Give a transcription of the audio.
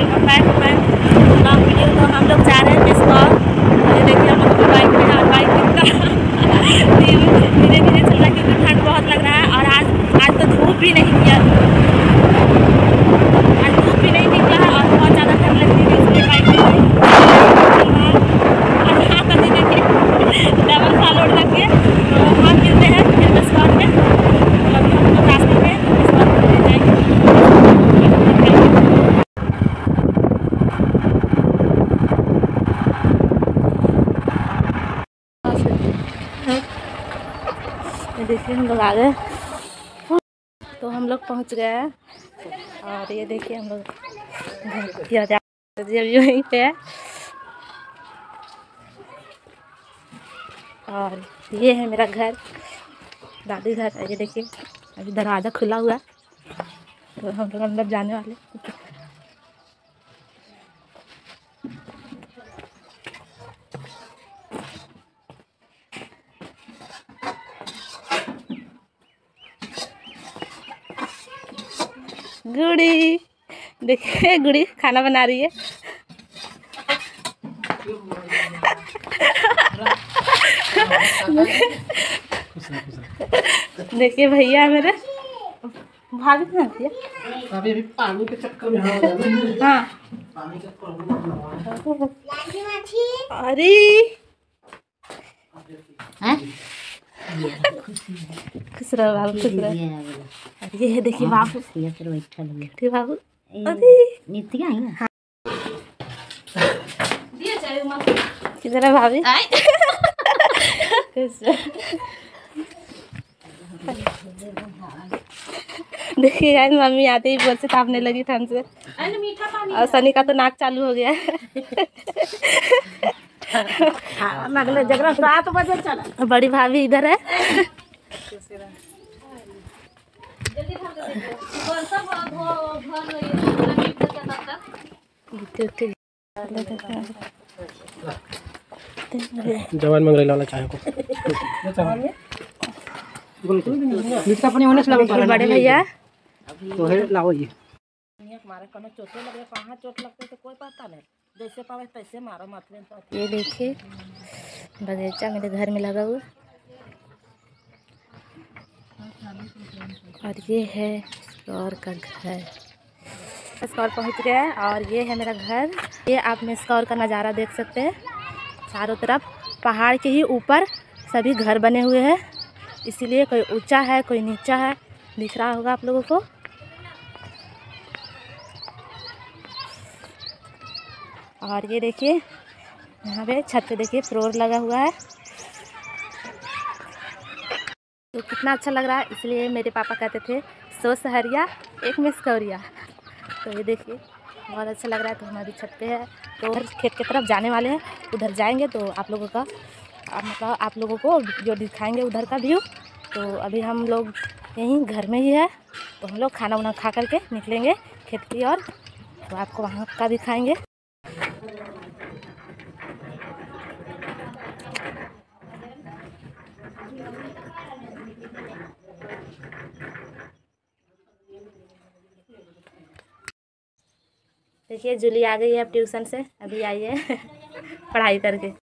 Welcome back my blog video तो हम लोग जा रहे हैं बिस्कॉल ये देखिए हम लोग बाइक में हैं बाइक धीरे धीरे चल रहा है क्योंकि ठंड बहुत लग रहा है और आज आज तो धूप भी नहीं किया है और ज़्यादा ठंड लगती है डबल साल रोड लग गया तो वहाँ मिलते हैं फिर बिस्कॉल में तो अभी हम लोग रास्ते में बिस्कॉल में जाएँगे ये देखिए हम लोग आ गए। तो हम लोग पहुँच गए हैं। और ये देखिए हम लोग वहीं पे है। और ये है मेरा घर, दादी घर। ये देखिए, अभी दरवाज़ा खुला हुआ है। तो हम लोग अंदर जाने वाले गुड़ी। देखिए गुड़ी खाना बना रही है। देखिए भैया मेरे। भाभी कहाँ थी अभी अभी पानी के चक्कर में हाँ। हाँ अरे। खुश रहो बाबू खुश रहो अरे ये देखिए बाबू। ठीक बाबू? अरे किधर है भाभी? खुश देखिए यार मम्मी आते ही बोल से तापने लगी ठंड से। और सनी का तो नाक चालू हो गया। है जगह सात बजे चला। बड़ी भाभी इधर है। जवान मंगरे लाला चाहे को। मीठा पानी होने से लगा बड़े भैया तो है लाओ ये ये देखिए बगीचा मेरे घर में लगा हुआ। और ये है स्कौर का घर। स्कॉर पहुँच है और ये है मेरा घर। ये आप में स्कॉर का नज़ारा देख सकते हैं। चारों तरफ़ पहाड़ के ही ऊपर सभी घर बने हुए हैं। इसीलिए कोई ऊँचा है, कोई नीचा है, दिख रहा होगा आप लोगों को। और ये देखिए, यहाँ पे छत पे देखिए फ्लोर लगा हुआ है। तो कितना अच्छा लग रहा है, इसलिए मेरे पापा कहते थे, सो सहरिया, एक मिस कौरिया। तो ये देखिए, बहुत अच्छा लग रहा है तो हमारी छत पे है। तो उधर खेत की तरफ़ जाने वाले हैं, उधर जाएँगे तो आप लोगों का, आप मतलब आप लोगों को जो दिखाएँगे उधर का व्यू तो अभी हम लोग यहीं घर में ही है तो हम लोग खाना वाना खा करके निकलेंगे खेत की ओर तो आपको वहाँ का दिखाएँगे देखिए जूली आ गई है अब ट्यूशन से अभी आई है पढ़ाई करके।